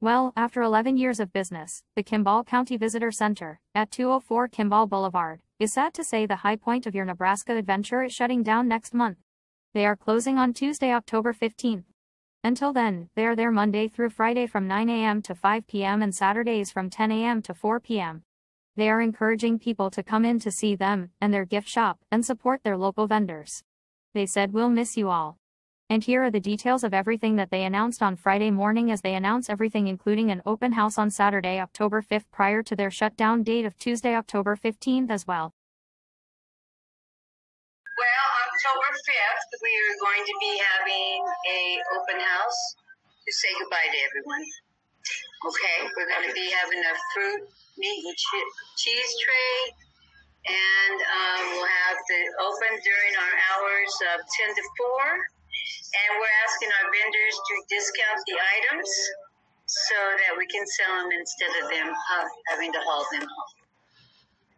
Well, after 11 years of business, the Kimball County Visitor Center, at 204 Kimball Boulevard, is sad to say the high point of your Nebraska adventure is shutting down next month. They are closing on Tuesday, October 15th. Until then, they are there Monday through Friday from 9 a.m. to 5 p.m. and Saturdays from 10 a.m. to 4 p.m. They are encouraging people to come in to see them and their gift shop and support their local vendors. They said we'll miss you all. And here are the details of everything that they announced on Friday morning as they announce everything including an open house on Saturday, October 5th prior to their shutdown date of Tuesday, October 15th as well. Well, October 5th, we are going to be having a open house to say goodbye to everyone. Okay, we're going to be having a fruit, meat, and cheese tray, and um, we'll have the open during our hours of 10 to 4. And we're asking our vendors to discount the items so that we can sell them instead of them uh, having to haul them home.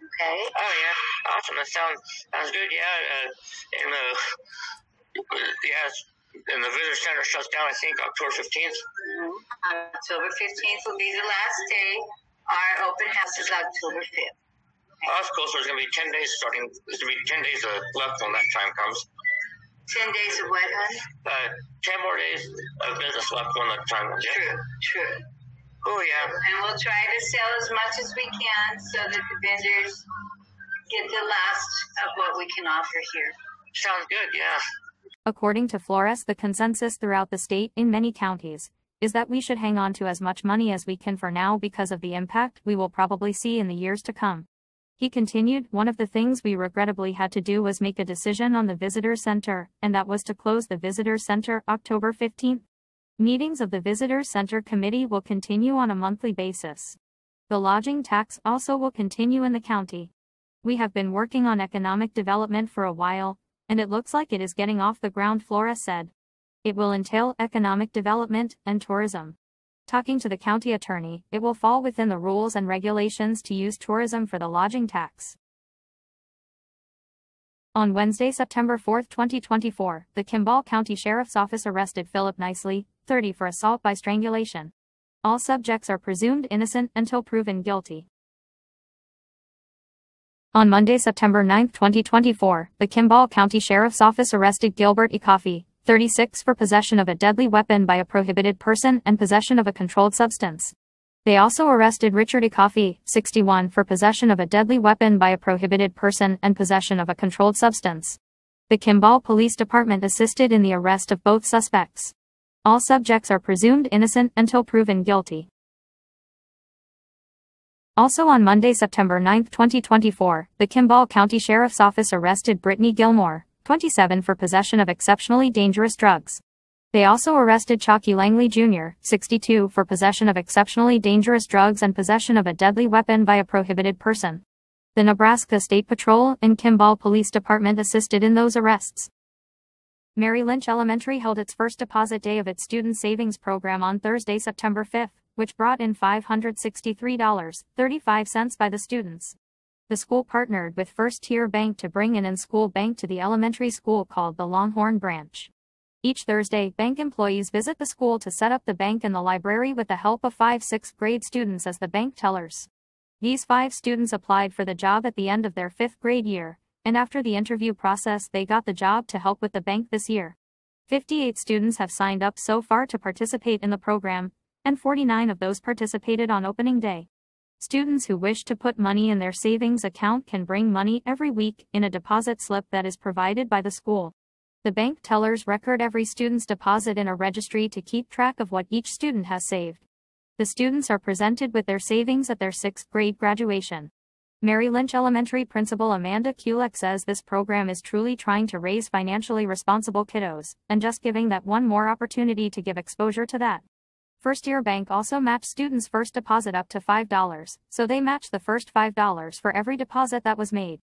Okay? Oh yeah, awesome. That sounds sounds good. Yeah, uh, and uh, yeah, and the visitor center shuts down. I think October fifteenth. Mhm. October 15th will be the last day. Our open house is October 5th. Oh, that's cool. There's gonna be ten days starting. There's gonna be ten days left when that time comes. 10 days of what, honey? Uh, ten more days of business left when that time comes. Yeah. True, true. Oh yeah. And we'll try to sell as much as we can so that the vendors get the last of what we can offer here. Sounds good. Yeah. According to Flores, the consensus throughout the state in many counties is that we should hang on to as much money as we can for now because of the impact we will probably see in the years to come. He continued, one of the things we regrettably had to do was make a decision on the visitor center, and that was to close the visitor center October 15. Meetings of the visitor center committee will continue on a monthly basis. The lodging tax also will continue in the county. We have been working on economic development for a while, and it looks like it is getting off the ground, Flores said. It will entail economic development and tourism. Talking to the county attorney, it will fall within the rules and regulations to use tourism for the lodging tax. On Wednesday, September 4, 2024, the Kimball County Sheriff's Office arrested Philip Nicely, 30 for assault by strangulation. All subjects are presumed innocent until proven guilty. On Monday, September 9, 2024, the Kimball County Sheriff's Office arrested Gilbert E. Coffey, 36 for possession of a deadly weapon by a prohibited person and possession of a controlled substance. They also arrested Richard. Coffey, 61 for possession of a deadly weapon by a prohibited person and possession of a controlled substance. The Kimball Police Department assisted in the arrest of both suspects. All subjects are presumed innocent until proven guilty. Also on Monday, September 9, 2024, the Kimball County Sheriff's Office arrested Brittany Gilmore, 27 for possession of exceptionally dangerous drugs. They also arrested Chalky Langley Jr., 62 for possession of exceptionally dangerous drugs and possession of a deadly weapon by a prohibited person. The Nebraska State Patrol and Kimball Police Department assisted in those arrests. Mary Lynch Elementary held its first deposit day of its student savings program on Thursday, September 5th, which brought in $563.35 by the students. The school partnered with First Tier Bank to bring an in-school bank to the elementary school called the Longhorn Branch. Each Thursday, bank employees visit the school to set up the bank and the library with the help of five sixth grade students as the bank tellers. These five students applied for the job at the end of their fifth grade year, and after the interview process, they got the job to help with the bank this year. 58 students have signed up so far to participate in the program, and 49 of those participated on opening day. Students who wish to put money in their savings account can bring money every week in a deposit slip that is provided by the school. The bank tellers record every student's deposit in a registry to keep track of what each student has saved. The students are presented with their savings at their sixth grade graduation. Mary Lynch Elementary Principal Amanda Kulek says this program is truly trying to raise financially responsible kiddos, and just giving that one more opportunity to give exposure to that. First Tier Bank also matched students' first deposit up to $5, so they match the first $5 for every deposit that was made.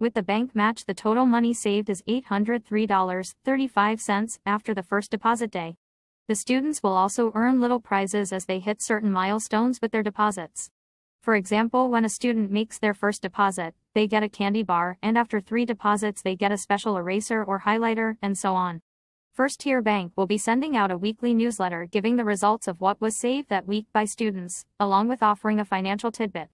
With the bank match, the total money saved is $803.35 after the first deposit day. The students will also earn little prizes as they hit certain milestones with their deposits. For example, when a student makes their first deposit, they get a candy bar, and after three deposits, they get a special eraser or highlighter, and so on. First Tier Bank will be sending out a weekly newsletter giving the results of what was saved that week by students, along with offering a financial tidbit.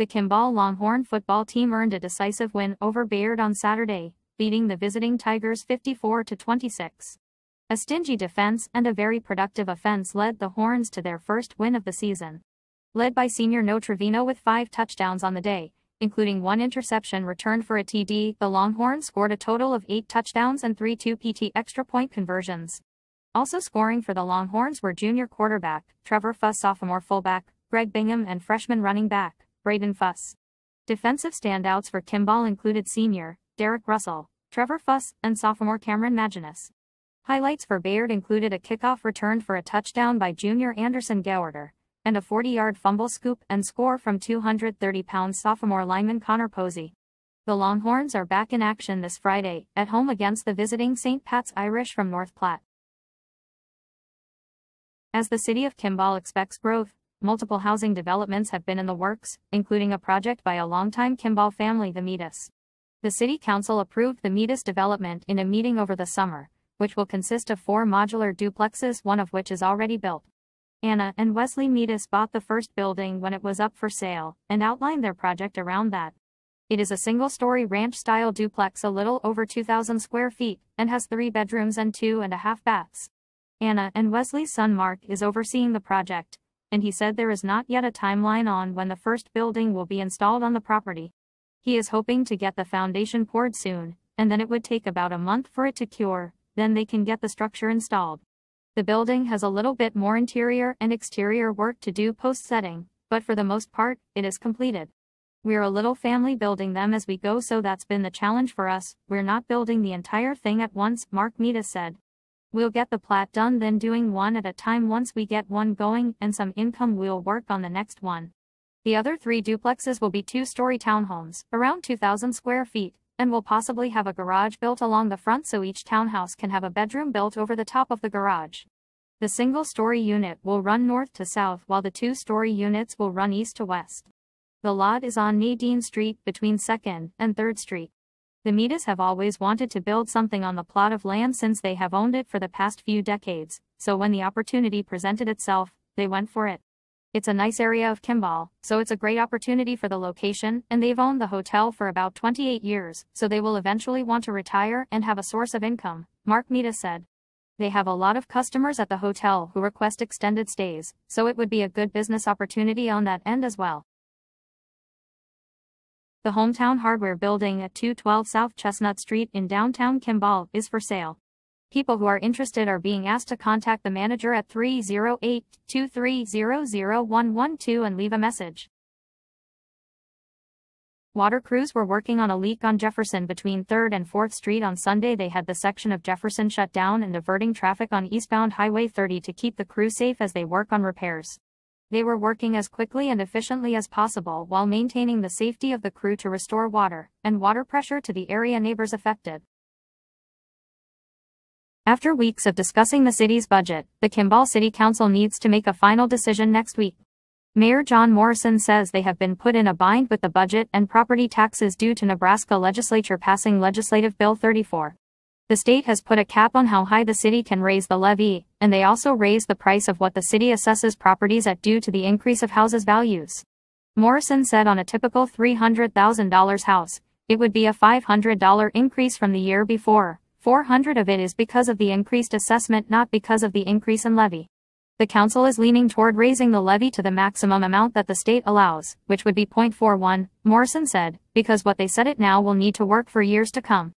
The Kimball Longhorn football team earned a decisive win over Bayard on Saturday, beating the visiting Tigers 54 to 26. A stingy defense and a very productive offense led the Horns to their first win of the season. Led by senior No Trevino with five touchdowns on the day, including one interception returned for a TD, the Longhorns scored a total of eight touchdowns and three 2PT extra point conversions. Also scoring for the Longhorns were junior quarterback, Trevor Fuss sophomore fullback, Greg Bingham and freshman running back, Braden Fuss. Defensive standouts for Kimball included senior, Derek Russell, Trevor Fuss, and sophomore Cameron Maginus. Highlights for Bayard included a kickoff returned for a touchdown by junior Anderson Gowerter, and a 40-yard fumble scoop and score from 230-pound sophomore lineman Connor Posey. The Longhorns are back in action this Friday, at home against the visiting St. Pat's Irish from North Platte. As the city of Kimball expects growth, multiple housing developments have been in the works, including a project by a longtime Kimball family the Metis. The city council approved the Metis development in a meeting over the summer, which will consist of four modular duplexes, one of which is already built. Anna and Wesley Metis bought the first building when it was up for sale, and outlined their project around that. It is a single-story ranch-style duplex a little over 2,000 square feet, and has three bedrooms and two and a half baths. Anna and Wesley's son Mark is overseeing the project, and he said there is not yet a timeline on when the first building will be installed on the property. He is hoping to get the foundation poured soon, and then it would take about a month for it to cure, then they can get the structure installed. The building has a little bit more interior and exterior work to do post-setting, but for the most part, it is completed. We're a little family building them as we go so that's been the challenge for us, we're not building the entire thing at once, Mark Mita said. We'll get the plat done then doing one at a time once we get one going and some income we'll work on the next one. The other three duplexes will be two-story townhomes, around 2,000 square feet, and will possibly have a garage built along the front so each townhouse can have a bedroom built over the top of the garage. The single-story unit will run north to south while the two-story units will run east to west. The lot is on Nadine Street between 2nd and 3rd Street. The Metis have always wanted to build something on the plot of land since they have owned it for the past few decades, so when the opportunity presented itself, they went for it. It's a nice area of Kimball, so it's a great opportunity for the location, and they've owned the hotel for about 28 years, so they will eventually want to retire and have a source of income, Mark Metis said. They have a lot of customers at the hotel who request extended stays, so it would be a good business opportunity on that end as well. The Hometown Hardware Building at 212 South Chestnut Street in downtown Kimball is for sale. People who are interested are being asked to contact the manager at 308-2300112 and leave a message. Water crews were working on a leak on Jefferson between 3rd and 4th Street on Sunday. They had the section of Jefferson shut down and diverting traffic on eastbound Highway 30 to keep the crew safe as they work on repairs. They were working as quickly and efficiently as possible while maintaining the safety of the crew to restore water and water pressure to the area neighbors affected. After weeks of discussing the city's budget, the Kimball City Council needs to make a final decision next week. Mayor John Morrison says they have been put in a bind with the budget and property taxes due to Nebraska legislature passing Legislative Bill 34. The state has put a cap on how high the city can raise the levy, and they also raise the price of what the city assesses properties at due to the increase of houses values. Morrison said on a typical $300,000 house, it would be a $500 increase from the year before. 400 of it is because of the increased assessment not because of the increase in levy. The council is leaning toward raising the levy to the maximum amount that the state allows, which would be 0.41, Morrison said, because what they set it now will need to work for years to come.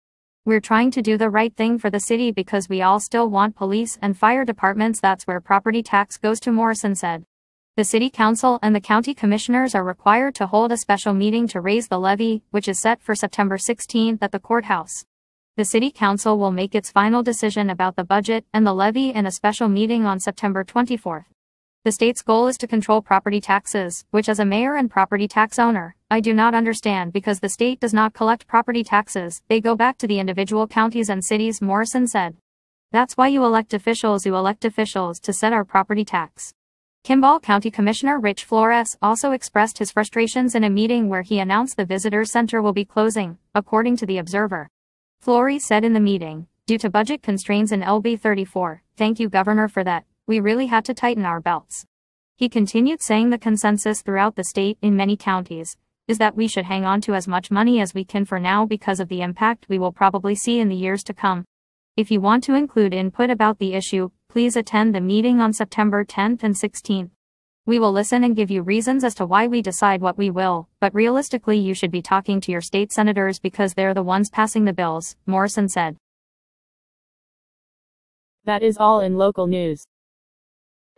We're trying to do the right thing for the city because we all still want police and fire departments that's where property tax goes to Morrison said. The city council and the county commissioners are required to hold a special meeting to raise the levy, which is set for September 16 at the courthouse. The City Council will make its final decision about the budget and the levy in a special meeting on September 24. The state's goal is to control property taxes, which as a mayor and property tax owner, I do not understand because the state does not collect property taxes, they go back to the individual counties and cities, Morrison said. That's why you elect officials you elect officials to set our property tax. Kimball County Commissioner Rich Flores also expressed his frustrations in a meeting where he announced the visitor center will be closing, according to the Observer. Flores said in the meeting, due to budget constraints in LB 34, thank you Governor for that, we really had to tighten our belts. He continued saying the consensus throughout the state in many counties is that we should hang on to as much money as we can for now because of the impact we will probably see in the years to come. If you want to include input about the issue, please attend the meeting on September 10th and 16th. We will listen and give you reasons as to why we decide what we will, but realistically you should be talking to your state senators because they're the ones passing the bills, Morrison said. That is all in local news.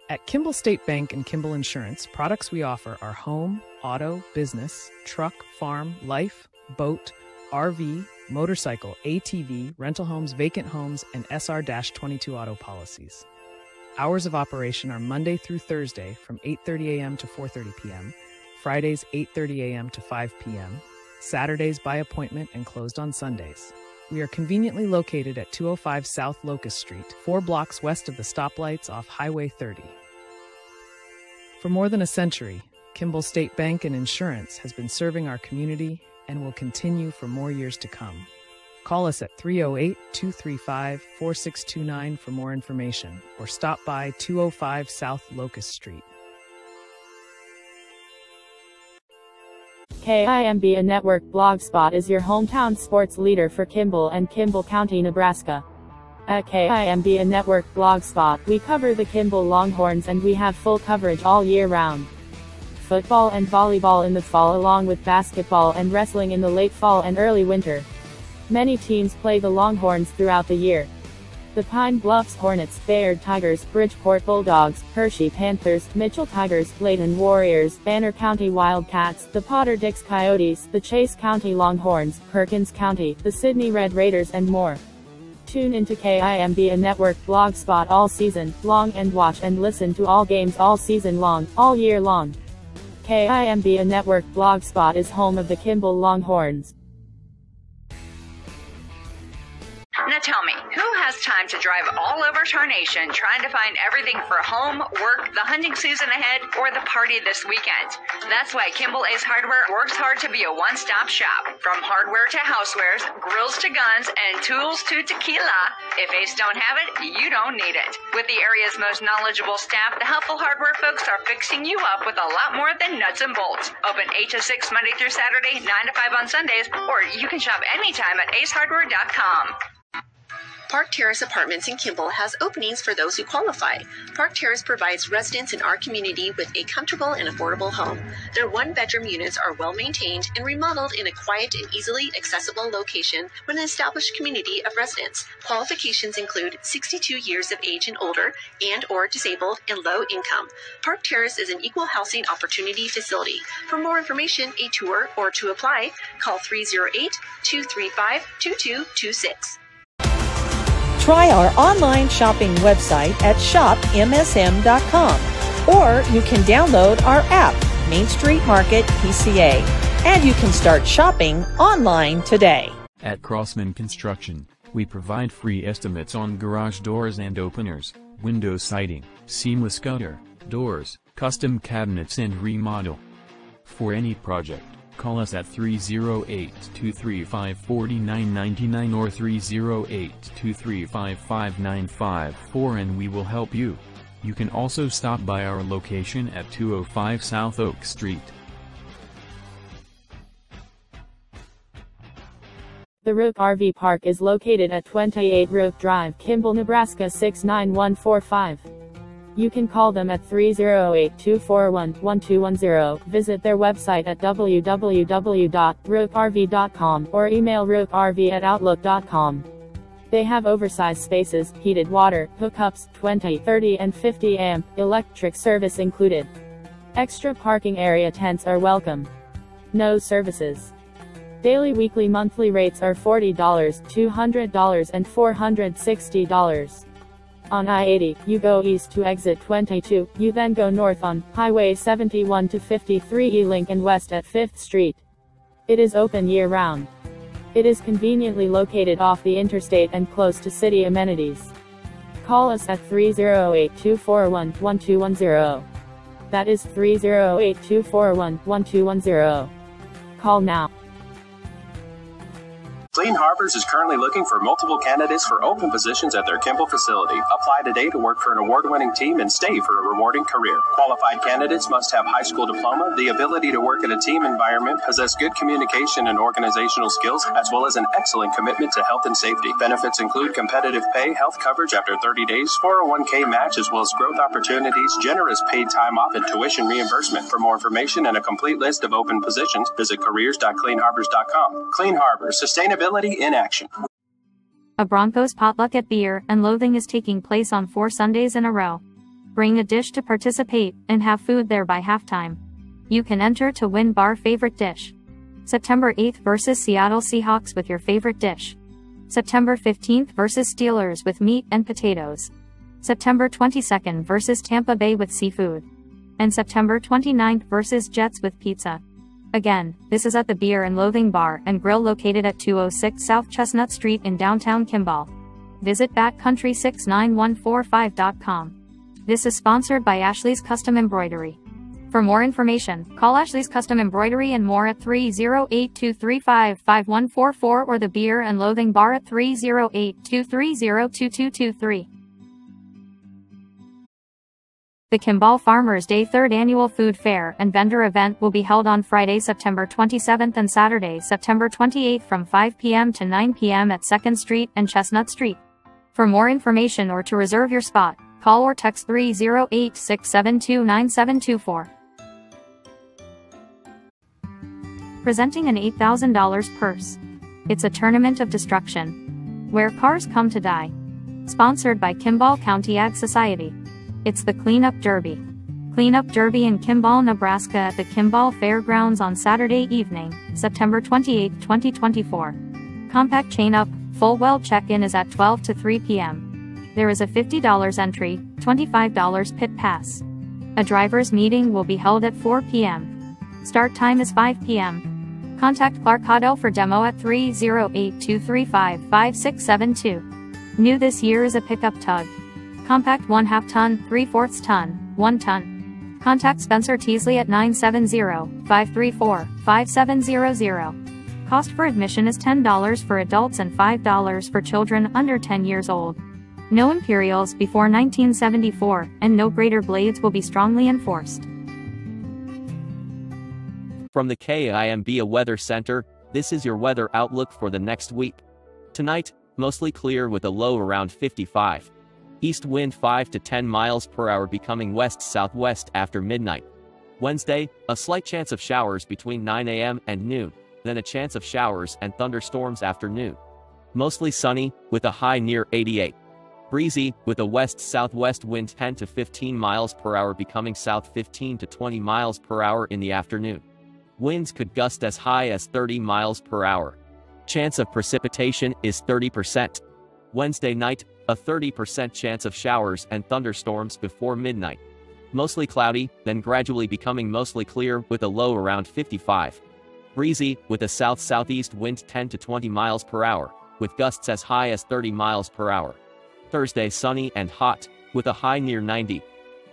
At Kimball State Bank and Kimball Insurance, products we offer are home, auto, business, truck, farm, life, boat, RV, motorcycle, ATV, rental homes, vacant homes, and SR 22 auto policies. Hours of operation are Monday through Thursday from 8:30 a.m. to 4:30 p.m., Fridays 8:30 a.m. to 5 p.m., Saturdays by appointment and closed on Sundays. We are conveniently located at 205 South Locust Street, 4 blocks west of the stoplights off Highway 30. For more than a century, Kimball State Bank and Insurance has been serving our community and will continue for more years to come. Call us at 308 235 4629 for more information or stop by 205 South Locust Street. KIMBA Network Blogspot is your hometown sports leader for Kimball and Kimball County, Nebraska. At KIMBA Network Blogspot, we cover the Kimball Longhorns and we have full coverage all year round. Football and volleyball in the fall along with basketball and wrestling in the late fall and early winter. Many teams play the Longhorns throughout the year. The Pine Bluffs Hornets, Bayard Tigers, Bridgeport Bulldogs, Hershey Panthers, Mitchell Tigers, Leyton Warriors, Banner County Wildcats, the Potter Dix Coyotes, the Chase County Longhorns, Perkins County, the Sidney Red Raiders and more. Tune into KIMB Network Blogspot all season long and watch and listen to all games all season long, all year long. KIMB Network Blogspot is home of the Kimball Longhorns. Time to drive all over Tarnation trying to find everything for home, work, the hunting season ahead, or the party this weekend? That's why Kimball Ace Hardware works hard to be a one stop shop. From hardware to housewares, grills to guns, and tools to tequila. If Ace don't have it, you don't need it. With the area's most knowledgeable staff, the helpful hardware folks are fixing you up with a lot more than nuts and bolts. Open 8 to 6 Monday through Saturday, 9 to 5 on Sundays, or you can shop anytime at acehardware.com. Park Terrace Apartments in Kimball has openings for those who qualify. Park Terrace provides residents in our community with a comfortable and affordable home. Their one bedroom units are well maintained and remodeled in a quiet and easily accessible location with an established community of residents. Qualifications include 62 years of age and older and or disabled and low income. Park Terrace is an equal housing opportunity facility. For more information, a tour, or to apply, call 308 235 2226. Try our online shopping website at shopmsm.com or you can download our app, Main Street Market PCA, and you can start shopping online today. At Crossman Construction, we provide free estimates on garage doors and openers, window siding, seamless gutter, doors, custom cabinets and remodel. For any project, call us at 308-235-4999 or 308-235-5954 and we will help you. You can also stop by our location at 205 South Oak Street. The Rook RV Park is located at 28 Rook Drive, Kimball, Nebraska 69145. You can call them at 308-241-1210, visit their website at www.rookrv.com, or email rookrv at outlook.com. They have oversized spaces, heated water, hookups, 20, 30 and 50 amp, electric service included. Extra parking area tents are welcome. No services. Daily weekly monthly rates are $40, $200 and $460. On I-80, you go east to exit 22, you then go north on Highway 71 to 53 E-Link and west at 5th Street. It is open year-round. It is conveniently located off the interstate and close to city amenities. Call us at 308-241-1210. That is 308 241 1210. Call now. Clean Harbors is currently looking for multiple candidates for open positions at their Kimball facility. Apply today to work for an award winning team and stay for a rewarding career. Qualified candidates must have high school diploma, the ability to work in a team environment, possess good communication and organizational skills, as well as an excellent commitment to health and safety. Benefits include competitive pay, health coverage after 30 days, 401k match, as well as growth opportunities, generous paid time off, and tuition reimbursement. For more information and a complete list of open positions, visit careers.cleanharbors.com. Clean Harbors, sustainability in action. A Broncos potluck at Beer and Loathing is taking place on four Sundays in a row. Bring a dish to participate and have food there by halftime. You can enter to win bar favorite dish. September 8th versus Seattle Seahawks with your favorite dish. September 15th versus Steelers with meat and potatoes. September 22nd versus Tampa Bay with seafood. And September 29th versus Jets with pizza. Again, this is at the Beer and Loathing Bar and Grill located at 206 South Chestnut Street in downtown Kimball. Visit backcountry69145.com. This is sponsored by Ashley's Custom Embroidery. For more information, call Ashley's Custom Embroidery and more at 308-235-5144 or the Beer and Loathing Bar at 308-230-2223. The Kimball Farmers Day 3rd Annual Food Fair and Vendor Event will be held on Friday, September 27th and Saturday, September 28th from 5 p.m. to 9 p.m. at 2nd Street and Chestnut Street. For more information or to reserve your spot, call or text 308 672 9724. Presenting an $8,000 purse. It's a tournament of destruction. Where cars come to die. Sponsored by Kimball County Ag Society. It's the Cleanup Derby. Cleanup Derby in Kimball, Nebraska at the Kimball Fairgrounds on Saturday evening, September 28, 2024. Compact chain up, full well check-in is at 12 to 3 p.m. There is a $50 entry, $25 pit pass. A driver's meeting will be held at 4 p.m. Start time is 5 p.m. Contact Clark Hoddle for demo at 308-235-5672. New this year is a pickup tug. Compact 1 half ton, 3 fourths ton, 1 ton. Contact Spencer Teasley at 970-534-5700. Cost for admission is $10 for adults and $5 for children under 10 years old. No Imperials before 1974, and no greater blades will be strongly enforced. From the KIMB Weather Center, this is your weather outlook for the next week. Tonight, mostly clear with a low around 55. East wind 5 to 10 miles per hour becoming west-southwest after midnight. Wednesday, a slight chance of showers between 9 a.m. and noon, then a chance of showers and thunderstorms after noon. Mostly sunny, with a high near 88. Breezy, with a west-southwest wind 10 to 15 miles per hour becoming south 15 to 20 miles per hour in the afternoon. Winds could gust as high as 30 miles per hour. Chance of precipitation is 30%. Wednesday night, a 30% chance of showers and thunderstorms before midnight. Mostly cloudy, then gradually becoming mostly clear with a low around 55. Breezy, with a south-southeast wind 10 to 20 miles per hour, with gusts as high as 30 miles per hour. Thursday sunny and hot, with a high near 90.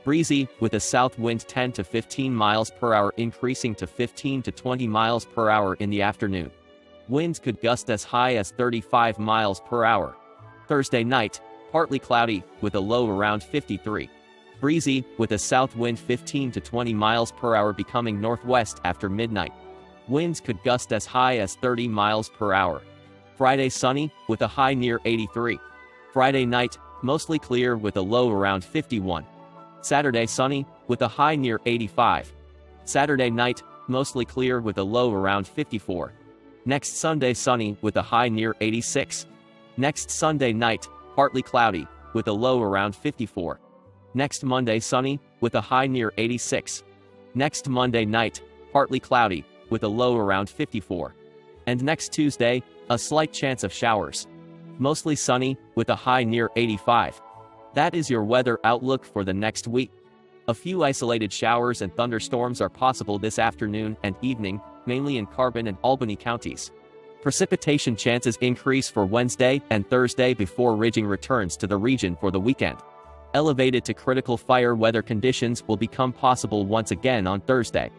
Breezy, with a south wind 10 to 15 miles per hour increasing to 15 to 20 miles per hour in the afternoon. Winds could gust as high as 35 miles per hour. Thursday night, partly cloudy, with a low around 53. Breezy, with a south wind 15 to 20 miles per hour becoming northwest after midnight. Winds could gust as high as 30 miles per hour. Friday sunny, with a high near 83. Friday night, mostly clear with a low around 51. Saturday sunny, with a high near 85. Saturday night, mostly clear with a low around 54. Next Sunday sunny with a high near 86. Next Sunday night, partly cloudy, with a low around 54. Next Monday sunny, with a high near 86. Next Monday night, partly cloudy, with a low around 54. And next Tuesday, a slight chance of showers. Mostly sunny, with a high near 85. That is your weather outlook for the next week. A few isolated showers and thunderstorms are possible this afternoon and evening, mainly in Carbon and Albany counties. Precipitation chances increase for Wednesday and Thursday before ridging returns to the region for the weekend. Elevated to critical fire weather conditions will become possible once again on Thursday.